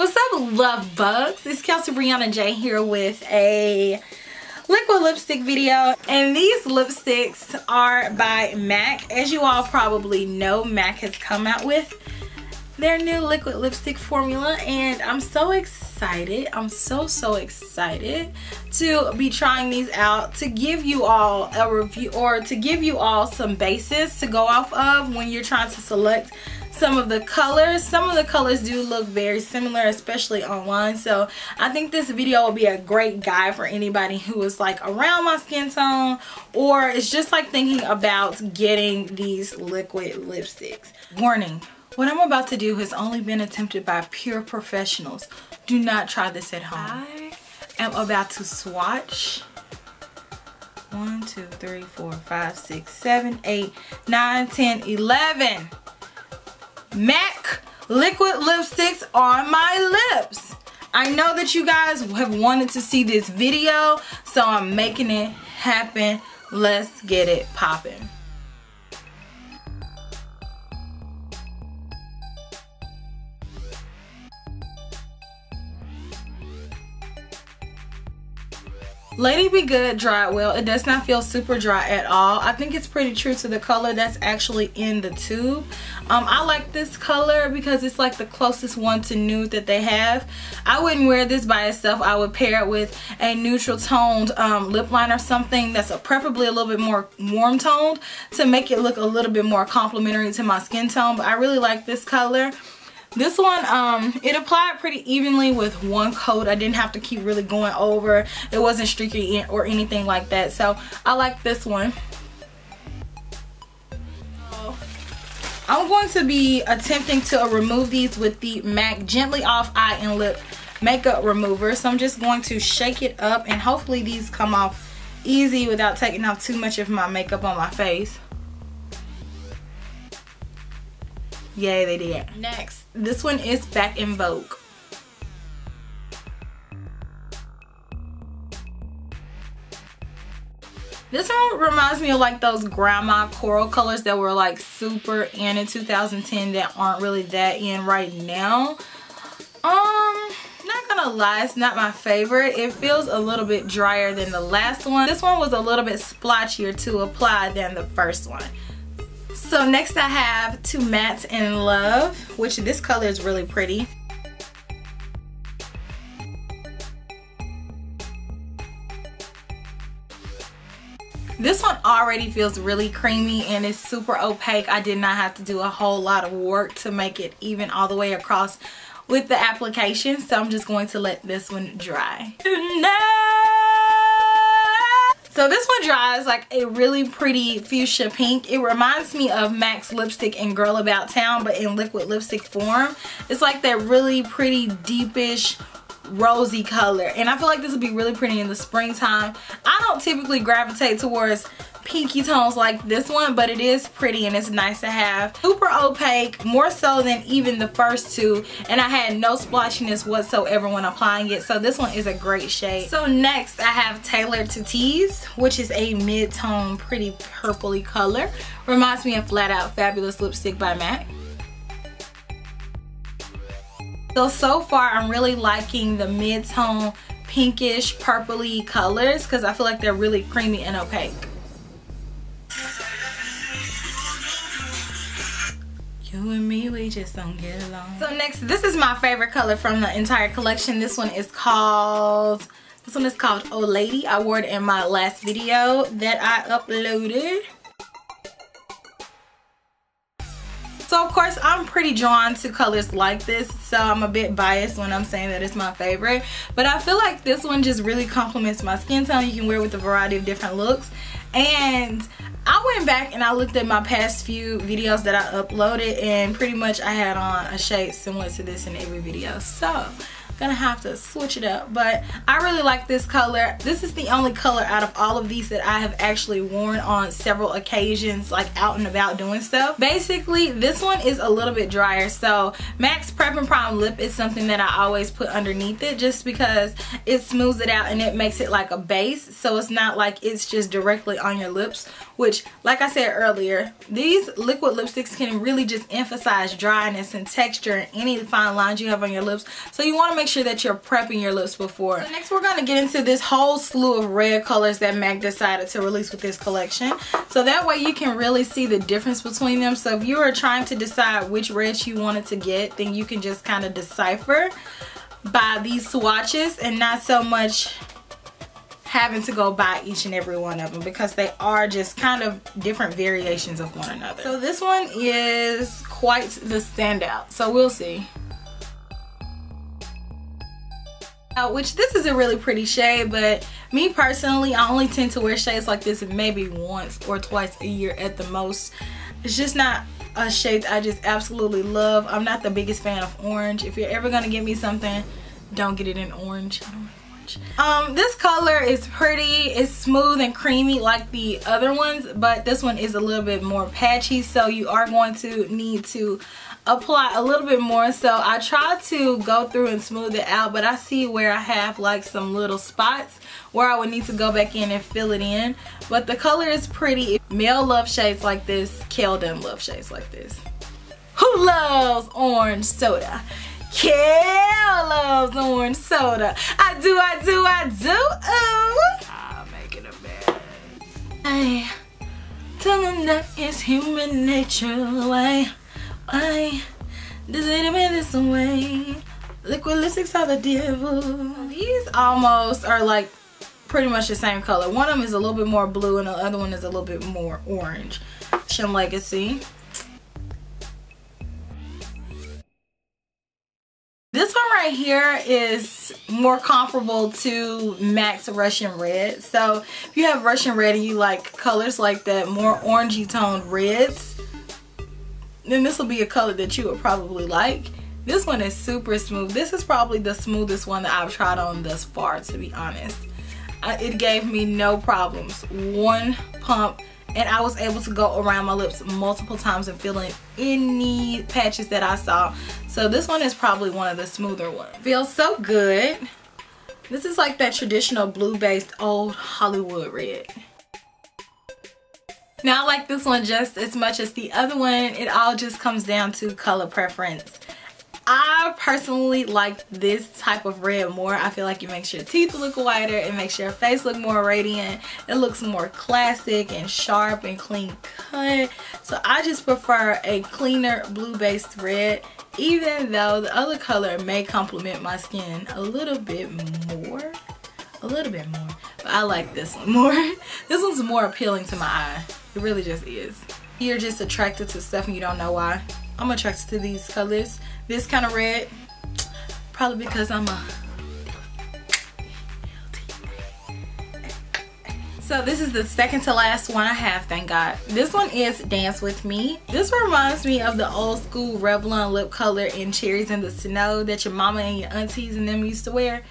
What's up, love bugs? It's Kelsee Briana Jai here with a liquid lipstick video. And these lipsticks are by MAC. As you all probably know, MAC has come out with their new liquid lipstick formula and I'm so excited I'm so so excited to be trying these out to give you all a review or to give you all some basis to go off of when you're trying to select some of the colors. Some of the colors do look very similar especially online so I think this video will be a great guide for anybody who is like around my skin tone or is just like thinking about getting these liquid lipsticks. Warning what I'm about to do has only been attempted by pure professionals. Do not try this at home. I am about to swatch. One, two, three, four, five, six, seven, eight, nine, ten, eleven MAC liquid lipsticks on my lips. I know that you guys have wanted to see this video, so I'm making it happen. Let's get it popping. Lady Be Good dried well. It does not feel super dry at all. I think it's pretty true to the color that's actually in the tube. Um, I like this color because it's like the closest one to nude that they have. I wouldn't wear this by itself. I would pair it with a neutral toned um, lip liner or something that's a, preferably a little bit more warm toned to make it look a little bit more complementary to my skin tone. But I really like this color. This one, um, it applied pretty evenly with one coat. I didn't have to keep really going over. It wasn't streaky or anything like that. So I like this one. I'm going to be attempting to remove these with the MAC Gently Off Eye and Lip Makeup Remover. So I'm just going to shake it up and hopefully these come off easy without taking off too much of my makeup on my face. Yay, they did. Next, this one is Back in Vogue. This one reminds me of like those grandma coral colors that were like super in in 2010 that aren't really that in right now. Um, not gonna lie, it's not my favorite. It feels a little bit drier than the last one. This one was a little bit splotchier to apply than the first one. So next I have Two Mattes in Love, which this color is really pretty. This one already feels really creamy and it's super opaque. I did not have to do a whole lot of work to make it even all the way across with the application. So I'm just going to let this one dry. So this one dries like a really pretty fuchsia pink. It reminds me of MAC's lipstick in Girl About Town but in liquid lipstick form. It's like that really pretty deepish rosy color and I feel like this would be really pretty in the springtime. I don't typically gravitate towards pinky tones like this one but it is pretty and it's nice to have. Super opaque more so than even the first two and I had no splotchiness whatsoever when applying it so this one is a great shade. So next I have Tailored to Tease which is a mid-tone pretty purpley color. Reminds me of Flat Out Fabulous lipstick by MAC. So so far I'm really liking the mid-tone pinkish purpley colors because I feel like they're really creamy and opaque You and me, we just don't get along. So next, this is my favorite color from the entire collection. This one is called, this one is called Oh Lady. I wore it in my last video that I uploaded. So of course I'm pretty drawn to colors like this so I'm a bit biased when I'm saying that it's my favorite but I feel like this one just really complements my skin tone. You can wear with a variety of different looks and I went back and I looked at my past few videos that I uploaded and pretty much I had on a shade similar to this in every video. So gonna have to switch it up but I really like this color. This is the only color out of all of these that I have actually worn on several occasions like out and about doing stuff. Basically this one is a little bit drier so MAC's Prep and Prime Lip is something that I always put underneath it just because it smooths it out and it makes it like a base so it's not like it's just directly on your lips which like I said earlier these liquid lipsticks can really just emphasize dryness and texture and any fine lines you have on your lips. So you want to make sure that you're prepping your lips before. So next we're going to get into this whole slew of red colors that MAC decided to release with this collection. So that way you can really see the difference between them. So if you are trying to decide which reds you wanted to get, then you can just kind of decipher by these swatches and not so much having to go buy each and every one of them because they are just kind of different variations of one another. So this one is quite the standout. So we'll see. Uh, which this is a really pretty shade but me personally I only tend to wear shades like this maybe once or twice a year at the most. It's just not a shade I just absolutely love. I'm not the biggest fan of orange. If you're ever gonna get me something don't get it in orange. Um this color is pretty. It's smooth and creamy like the other ones but this one is a little bit more patchy so you are going to need to apply a little bit more. So I try to go through and smooth it out but I see where I have like some little spots where I would need to go back in and fill it in. But the color is pretty. Male love shades like this Kel doesn't love shades like this. Who loves orange soda? Kel loves orange soda. I do I do I do. Ooh. I'm making a mess. I tell them that it's human nature why I deserted me this way. Liquid lipsticks are the devil. These almost are like pretty much the same color. One of them is a little bit more blue and the other one is a little bit more orange. Fashion Legacy. This one right here is more comparable to MAC's Russian Red. So if you have Russian Red and you like colors like that, more orangey toned reds, then this will be a color that you would probably like. This one is super smooth. This is probably the smoothest one that I've tried on thus far, to be honest. I, it gave me no problems. One pump and I was able to go around my lips multiple times and fill in any patches that I saw. So this one is probably one of the smoother ones. Feels so good. This is like that traditional blue based old Hollywood red. Now I like this one just as much as the other one. It all just comes down to color preference. I personally like this type of red more. I feel like it makes your teeth look whiter. It makes your face look more radiant. It looks more classic and sharp and clean cut. So I just prefer a cleaner blue based red even though the other color may complement my skin a little bit more. A little bit more. But I like this one more. this one's more appealing to my eye. It really just is. You're just attracted to stuff and you don't know why. I'm attracted to these colors. This kind of red, probably because I'm a So this is the second to last one I have, thank God. This one is Dance With Me. This reminds me of the old school Revlon lip color in Cherries in the Snow that your mama and your aunties and them used to wear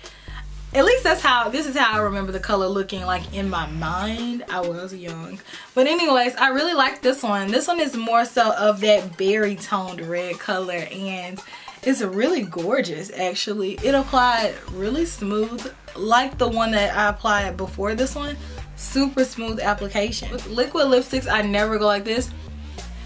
at least that's how this is how I remember the color looking like in my mind. I was young. But anyways I really like this one. This one is more so of that berry toned red color and it's really gorgeous actually. It applied really smooth like the one that I applied before this one. Super smooth application. With liquid lipsticks I never go like this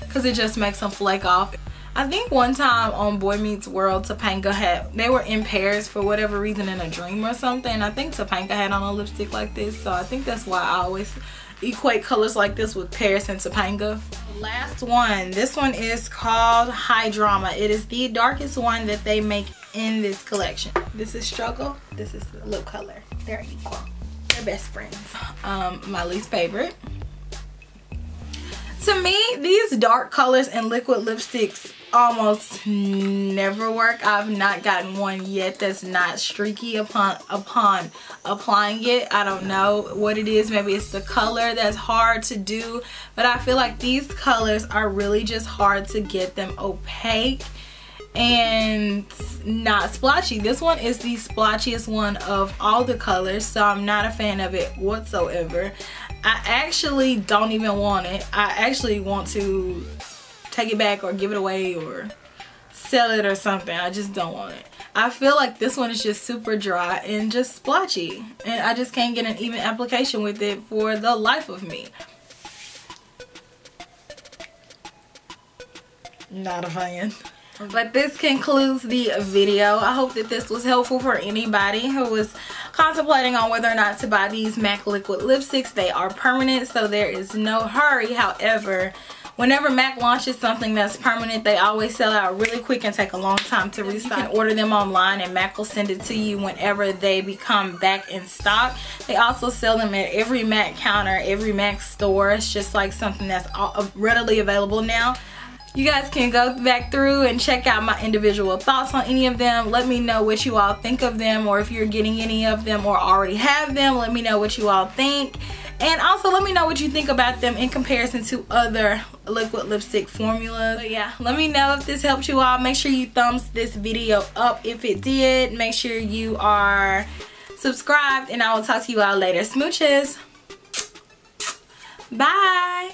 because it just makes them flake off I think one time on Boy Meets World, Topanga had, they were in Paris for whatever reason in a dream or something. I think Topanga had on a lipstick like this. So I think that's why I always equate colors like this with Paris and Topanga. Last one. This one is called High Drama. It is the darkest one that they make in this collection. This is Struggle. This is lip color. They're equal. They're best friends. Um, my least favorite. To me, these dark colors and liquid lipsticks almost never work. I've not gotten one yet that's not streaky upon upon applying it. I don't know what it is. Maybe it's the color that's hard to do. But I feel like these colors are really just hard to get them opaque and not splotchy. This one is the splotchiest one of all the colors, so I'm not a fan of it whatsoever. I actually don't even want it. I actually want to take it back or give it away or sell it or something. I just don't want it. I feel like this one is just super dry and just splotchy. And I just can't get an even application with it for the life of me. Not a fan. But this concludes the video. I hope that this was helpful for anybody who was contemplating on whether or not to buy these MAC liquid lipsticks. They are permanent, so there is no hurry. However, whenever MAC launches something that's permanent, they always sell out really quick and take a long time to restock. You can order them online and MAC will send it to you whenever they become back in stock. They also sell them at every MAC counter, every MAC store. It's just like something that's uh, readily available now. You guys can go back through and check out my individual thoughts on any of them. Let me know what you all think of them or if you're getting any of them or already have them. Let me know what you all think. And also let me know what you think about them in comparison to other liquid lipstick formulas. But yeah, let me know if this helped you all. Make sure you thumbs this video up if it did. Make sure you are subscribed and I will talk to you all later. Smooches. Bye.